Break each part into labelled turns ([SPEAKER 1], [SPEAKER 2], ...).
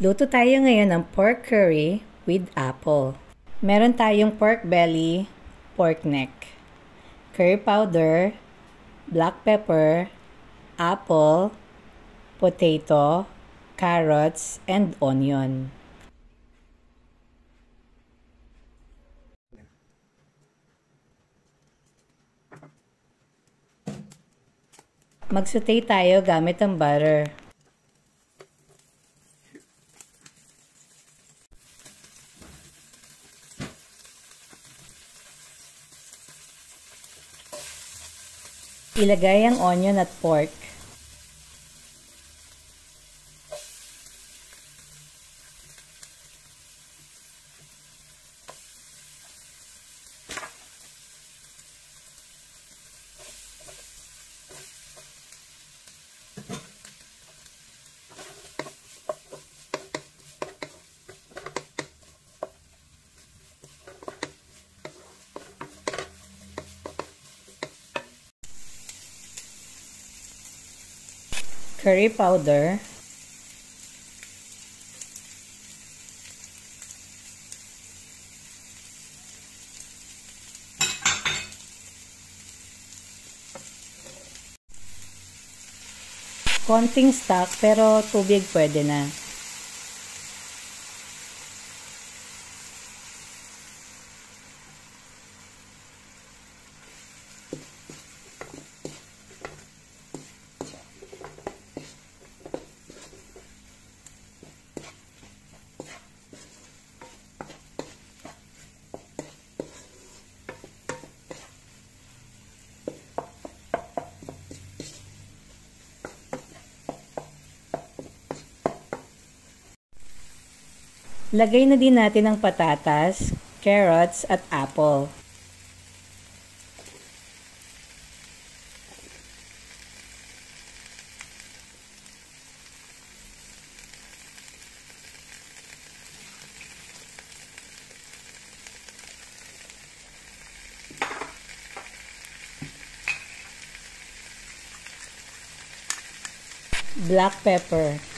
[SPEAKER 1] Luto tayo ngayon ng pork curry with apple. Meron tayong pork belly, pork neck, curry powder, black pepper, apple, potato, carrots, and onion. Magsutay tayo gamit ang butter. Ilagay ang onion at pork. Curry powder, konting stock pero tubig pwede na. Lagay na din natin ang patatas, carrots at apple. Black pepper.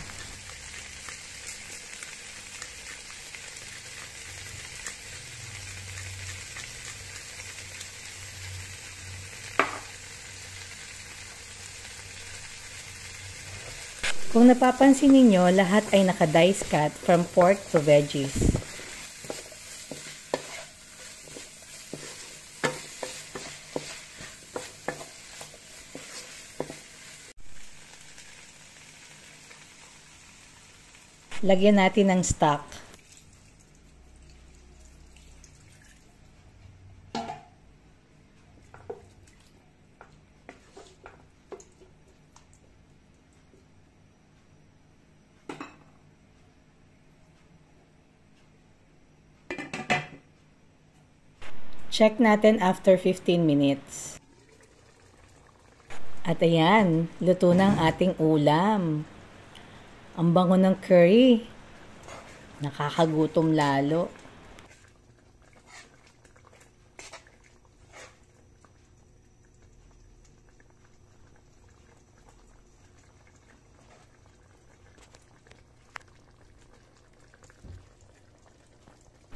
[SPEAKER 1] Kung napapansin ninyo, lahat ay naka-dice cut from pork to veggies. Lagyan natin ng stock. Check natin after 15 minutes. At ayan, luto na ang ating ulam. Ang bango ng curry. Nakakagutom lalo.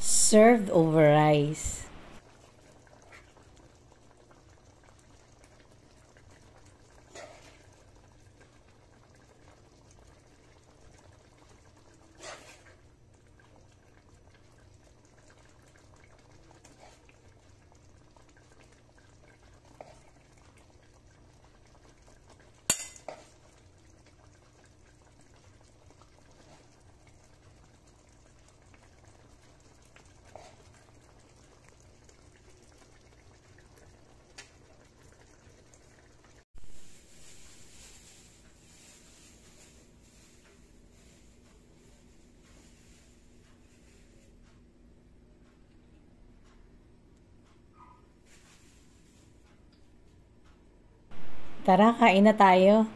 [SPEAKER 1] Served over rice. Tara, kain na tayo.